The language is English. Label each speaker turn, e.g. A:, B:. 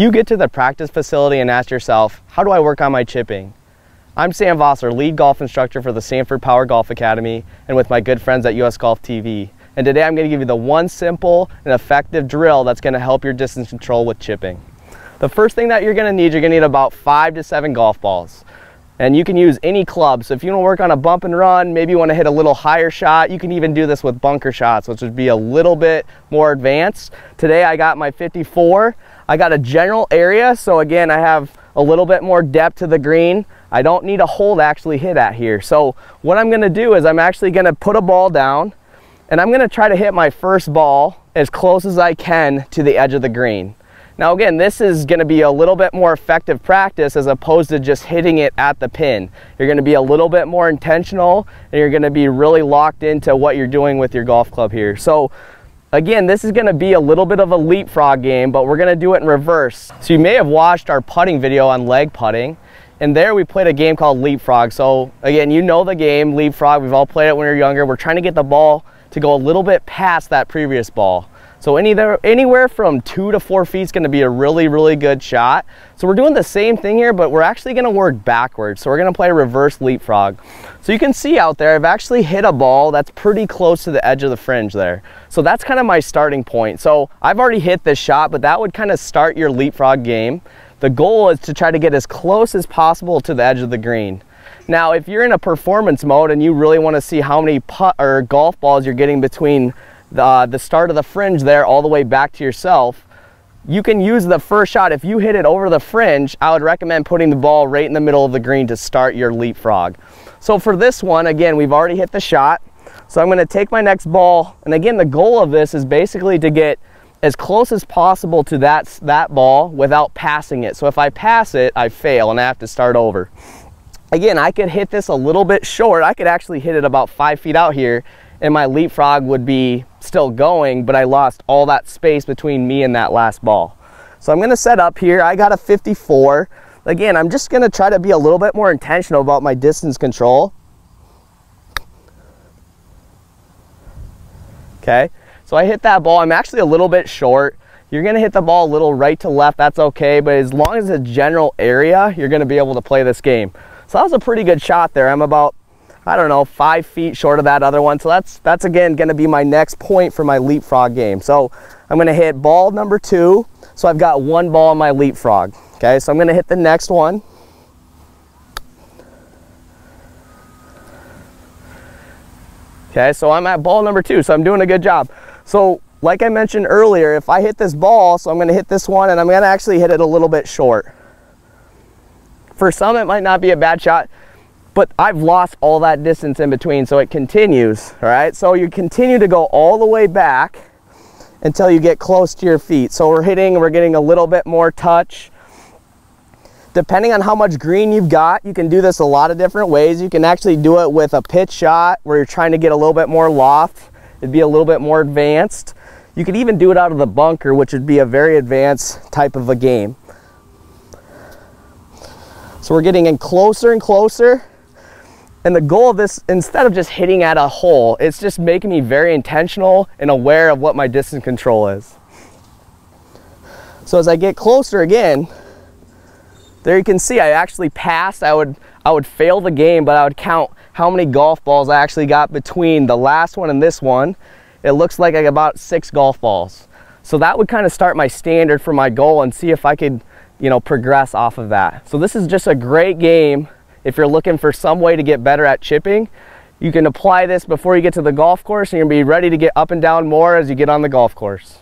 A: you get to the practice facility and ask yourself, how do I work on my chipping? I'm Sam Vosser, lead golf instructor for the Sanford Power Golf Academy and with my good friends at US Golf TV. And today I'm going to give you the one simple and effective drill that's going to help your distance control with chipping. The first thing that you're going to need, you're going to need about five to seven golf balls. And you can use any club. So if you want to work on a bump and run, maybe you want to hit a little higher shot, you can even do this with bunker shots, which would be a little bit more advanced. Today I got my 54. I got a general area. So again, I have a little bit more depth to the green. I don't need a hole to actually hit at here. So what I'm gonna do is I'm actually gonna put a ball down and I'm gonna try to hit my first ball as close as I can to the edge of the green. Now again, this is gonna be a little bit more effective practice as opposed to just hitting it at the pin. You're gonna be a little bit more intentional and you're gonna be really locked into what you're doing with your golf club here. So Again, this is gonna be a little bit of a leapfrog game, but we're gonna do it in reverse. So you may have watched our putting video on lag putting, and there we played a game called leapfrog. So again, you know the game, leapfrog, we've all played it when we are younger. We're trying to get the ball to go a little bit past that previous ball. So anywhere, anywhere from two to four feet is gonna be a really, really good shot. So we're doing the same thing here, but we're actually gonna work backwards. So we're gonna play reverse leapfrog. So you can see out there, I've actually hit a ball that's pretty close to the edge of the fringe there. So that's kind of my starting point. So I've already hit this shot, but that would kind of start your leapfrog game. The goal is to try to get as close as possible to the edge of the green. Now, if you're in a performance mode and you really want to see how many putt or golf balls you're getting between the, uh, the start of the fringe there all the way back to yourself, you can use the first shot. If you hit it over the fringe, I would recommend putting the ball right in the middle of the green to start your leapfrog. So for this one, again, we've already hit the shot. So I'm gonna take my next ball, and again, the goal of this is basically to get as close as possible to that, that ball without passing it. So if I pass it, I fail and I have to start over. Again, I could hit this a little bit short. I could actually hit it about five feet out here and my leapfrog would be still going, but I lost all that space between me and that last ball. So I'm gonna set up here. I got a 54. Again, I'm just gonna try to be a little bit more intentional about my distance control. Okay, so I hit that ball. I'm actually a little bit short. You're gonna hit the ball a little right to left, that's okay, but as long as a general area, you're gonna be able to play this game. So that was a pretty good shot there. I'm about I don't know, five feet short of that other one. So that's, that's again gonna be my next point for my leapfrog game. So I'm gonna hit ball number two. So I've got one ball in my leapfrog. Okay, so I'm gonna hit the next one. Okay, so I'm at ball number two, so I'm doing a good job. So like I mentioned earlier, if I hit this ball, so I'm gonna hit this one and I'm gonna actually hit it a little bit short. For some, it might not be a bad shot but I've lost all that distance in between, so it continues, all right? So you continue to go all the way back until you get close to your feet. So we're hitting, we're getting a little bit more touch. Depending on how much green you've got, you can do this a lot of different ways. You can actually do it with a pitch shot where you're trying to get a little bit more loft. It'd be a little bit more advanced. You could even do it out of the bunker, which would be a very advanced type of a game. So we're getting in closer and closer and the goal of this, instead of just hitting at a hole, it's just making me very intentional and aware of what my distance control is. So as I get closer again, there you can see I actually passed. I would, I would fail the game, but I would count how many golf balls I actually got between the last one and this one. It looks like I got about six golf balls. So that would kind of start my standard for my goal and see if I could, you know, progress off of that. So this is just a great game if you're looking for some way to get better at chipping, you can apply this before you get to the golf course and you'll be ready to get up and down more as you get on the golf course.